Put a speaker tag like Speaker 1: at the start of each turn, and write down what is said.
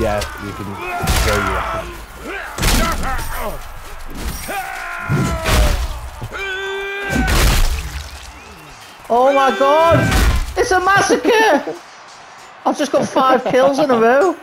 Speaker 1: Yeah, you can go you.
Speaker 2: Oh my god! It's a massacre! I've just got five kills in a row.